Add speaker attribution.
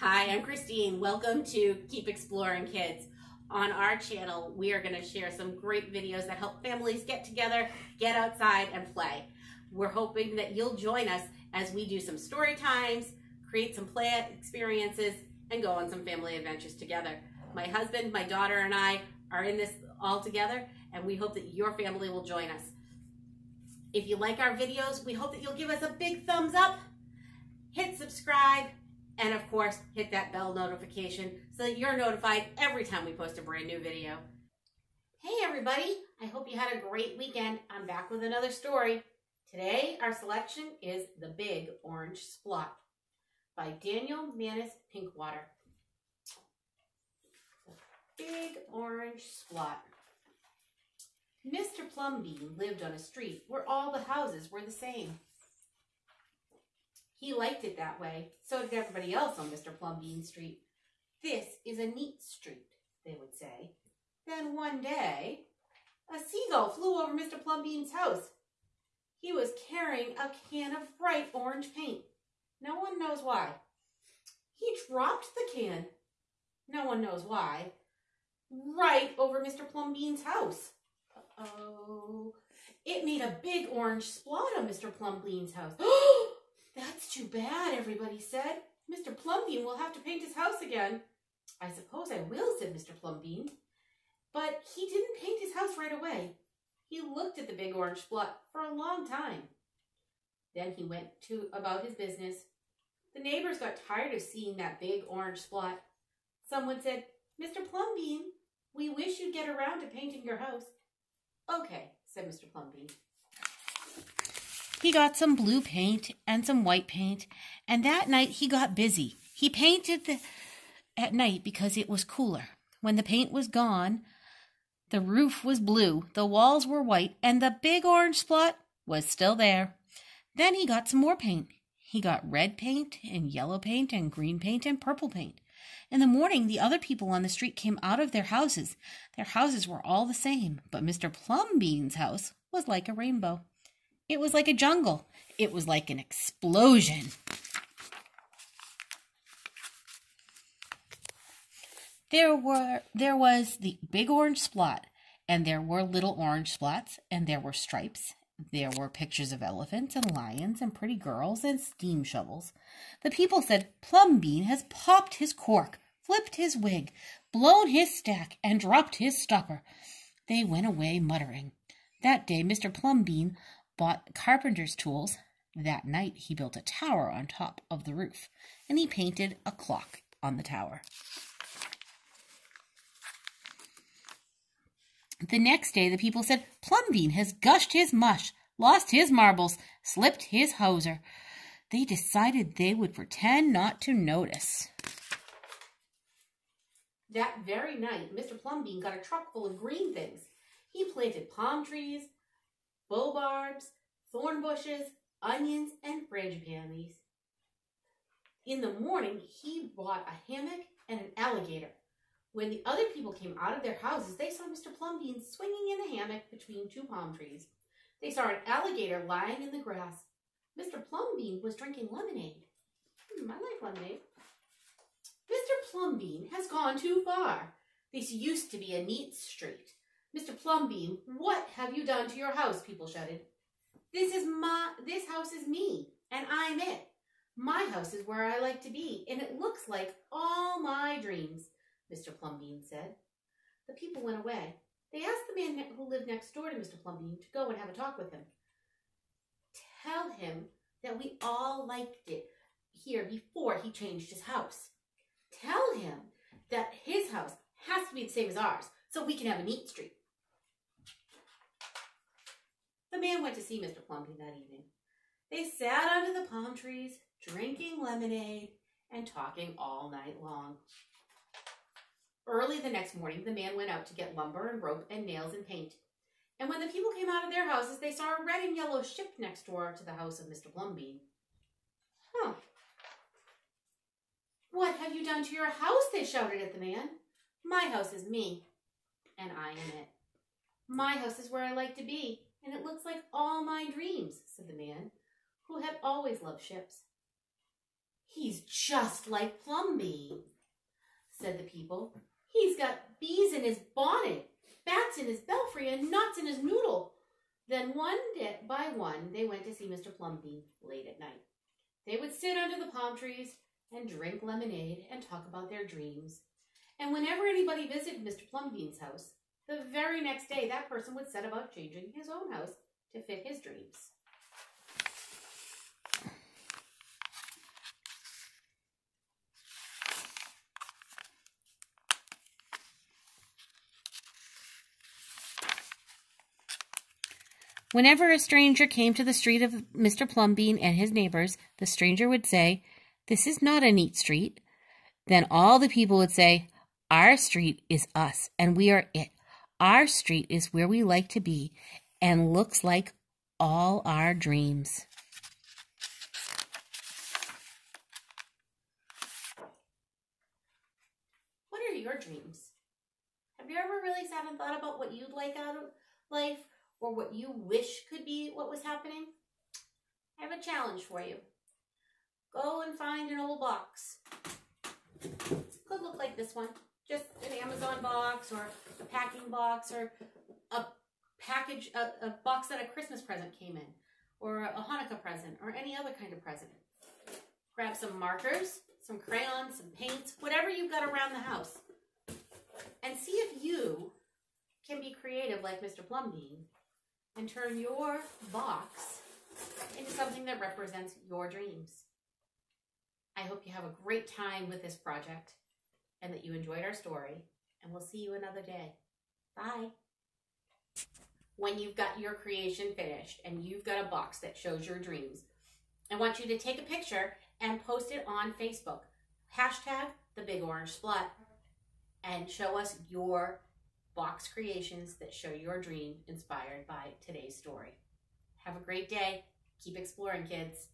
Speaker 1: Hi, I'm Christine. Welcome to Keep Exploring Kids. On our channel, we are going to share some great videos that help families get together, get outside, and play. We're hoping that you'll join us as we do some story times, create some play experiences, and go on some family adventures together. My husband, my daughter, and I are in this all together, and we hope that your family will join us. If you like our videos, we hope that you'll give us a big thumbs up, hit subscribe, and of course, hit that bell notification so that you're notified every time we post a brand new video. Hey everybody, I hope you had a great weekend. I'm back with another story. Today, our selection is The Big Orange Splot by Daniel Manus Pinkwater. Big Orange Splot. Mr. Plumbean lived on a street where all the houses were the same. He liked it that way. So did everybody else on Mr. Plumbean Street. This is a neat street, they would say. Then one day, a seagull flew over Mr. Plumbean's house. He was carrying a can of bright orange paint. No one knows why. He dropped the can. No one knows why. Right over Mr. Plumbean's house. Uh-oh. It made a big orange splot on Mr. Plumbean's house. That's too bad, everybody said. Mr. Plumbean will have to paint his house again. I suppose I will, said Mr. Plumbean. But he didn't paint his house right away. He looked at the big orange splot for a long time. Then he went to about his business. The neighbors got tired of seeing that big orange splot. Someone said, Mr. Plumbean, we wish you'd get around to painting your house. Okay, said Mr. Plumbean.
Speaker 2: He got some blue paint and some white paint, and that night he got busy. He painted the, at night because it was cooler. When the paint was gone, the roof was blue, the walls were white, and the big orange spot was still there. Then he got some more paint. He got red paint and yellow paint and green paint and purple paint. In the morning, the other people on the street came out of their houses. Their houses were all the same, but Mr. Plumbean's house was like a rainbow. It was like a jungle. It was like an explosion. There were there was the big orange splot, and there were little orange spots, and there were stripes. There were pictures of elephants and lions and pretty girls and steam shovels. The people said Plumbean has popped his cork, flipped his wig, blown his stack, and dropped his stopper. They went away muttering. That day Mr. Plumbean bought carpenter's tools. That night he built a tower on top of the roof, and he painted a clock on the tower. The next day the people said, Plumbean has gushed his mush, lost his marbles, slipped his hawser. They decided they would pretend not to notice.
Speaker 1: That very night, Mr. Plumbean got a truck full of green things. He planted palm trees, baobabs, thorn bushes, onions, and frangipanis. In the morning, he bought a hammock and an alligator. When the other people came out of their houses, they saw Mr. Plumbean swinging in a hammock between two palm trees. They saw an alligator lying in the grass. Mr. Plumbean was drinking lemonade. Hmm, I like lemonade. Mr. Plumbean has gone too far. This used to be a neat street. Mr. Plumbean, what have you done to your house? People shouted. This is my, this house is me, and I'm it. My house is where I like to be, and it looks like all my dreams, Mr. Plumbean said. The people went away. They asked the man who lived next door to Mr. Plumbean to go and have a talk with him. Tell him that we all liked it here before he changed his house. Tell him that his house has to be the same as ours so we can have a neat street. The man went to see Mr. Plumbean that evening. They sat under the palm trees, drinking lemonade and talking all night long. Early the next morning, the man went out to get lumber and rope and nails and paint. And when the people came out of their houses, they saw a red and yellow ship next door to the house of Mr. Plumbean. Huh. What have you done to your house? They shouted at the man. My house is me, and I am it. My house is where I like to be, and it looks like all my dreams, said the man, who had always loved ships. He's just like Plumbean, said the people. He's got bees in his bonnet, bats in his belfry, and nuts in his noodle. Then one by one, they went to see Mr. Plumbean late at night. They would sit under the palm trees and drink lemonade and talk about their dreams. And whenever anybody visited Mr. Plumbean's house, the very next day that person would set about changing his own house to fit his dreams.
Speaker 2: Whenever a stranger came to the street of Mr. Plumbean and his neighbors, the stranger would say, This is not a neat street. Then all the people would say, Our street is us, and we are it. Our street is where we like to be, and looks like all our dreams.
Speaker 1: What are your dreams? Have you ever really sat and thought about what you'd like out of life or what you wish could be what was happening? I have a challenge for you. Go and find an old box. Could look like this one. Just an Amazon box or a packing box or a package, a, a box that a Christmas present came in or a Hanukkah present or any other kind of present. Grab some markers, some crayons, some paints, whatever you've got around the house. And see if you can be creative like Mr. Plumbean and turn your box into something that represents your dreams. I hope you have a great time with this project and that you enjoyed our story, and we'll see you another day. Bye. When you've got your creation finished and you've got a box that shows your dreams, I want you to take a picture and post it on Facebook. Hashtag the Big Orange Splat and show us your box creations that show your dream inspired by today's story. Have a great day. Keep exploring, kids.